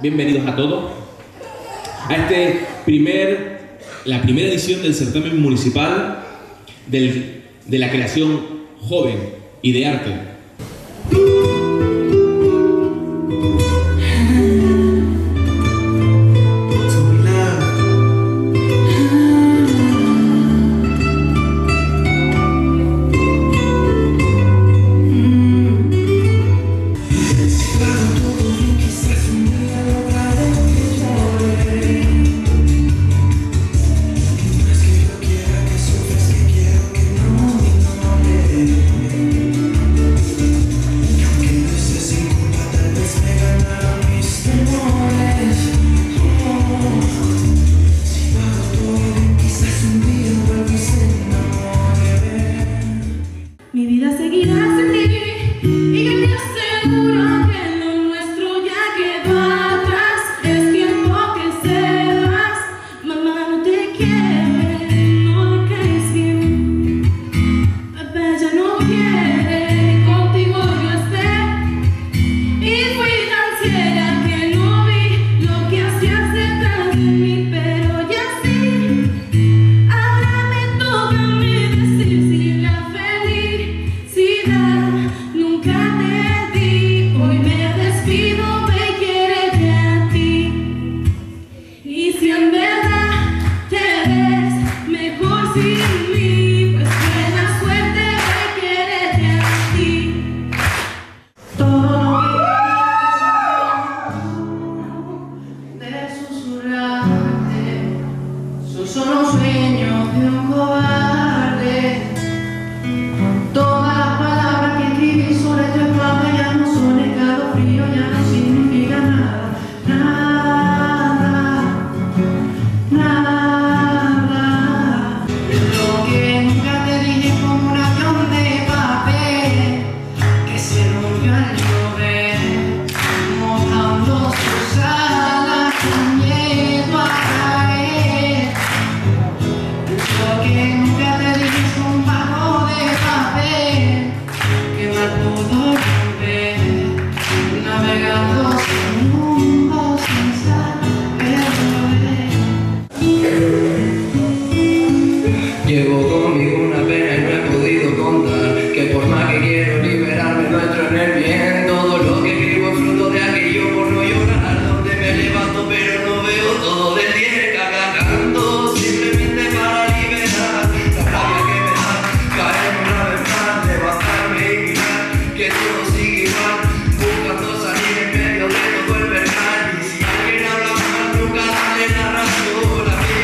Bienvenidos a todos a este primer, la primera edición del certamen municipal del, de la creación joven y de arte. que me arrastró la.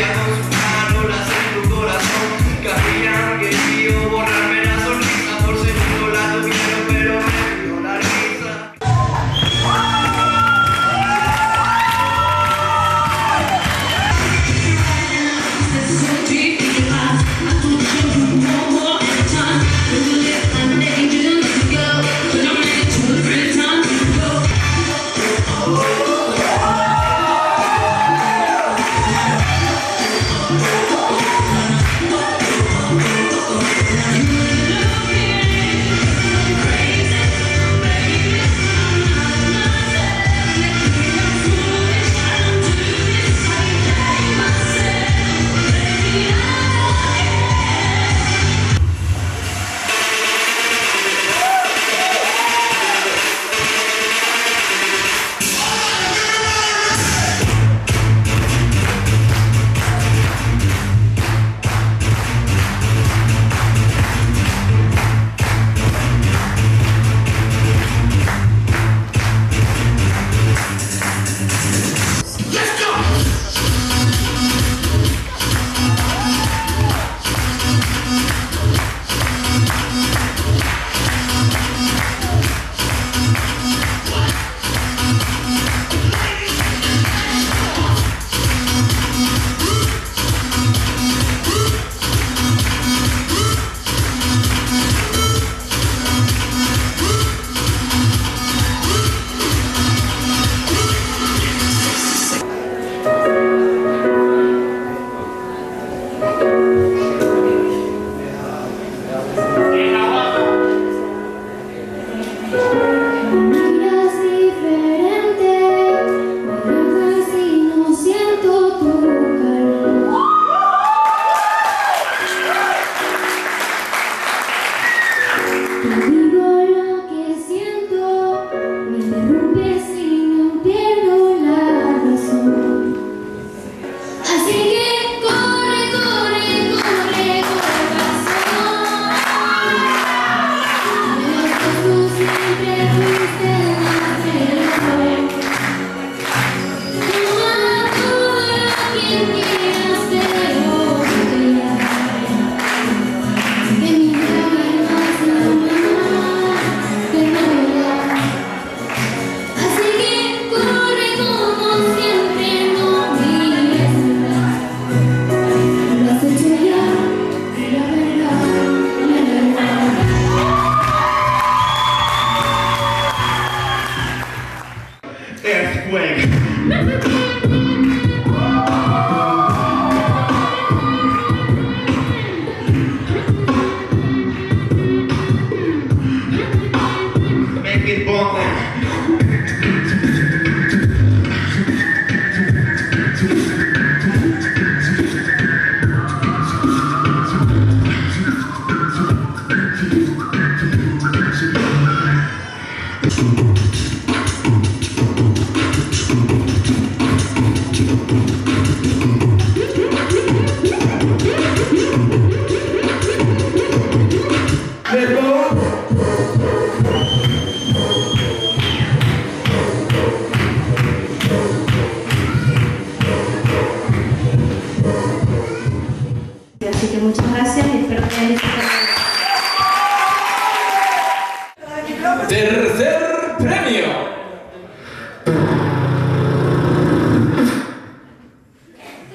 Premio.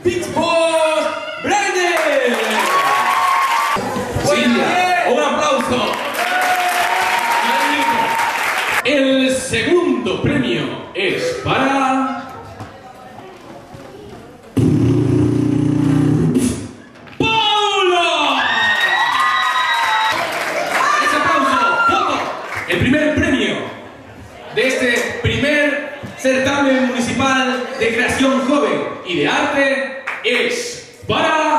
Pittsburgh Brandon. Silvia, un aplauso. El segundo premio es para... certamen municipal de creación joven y de arte es para...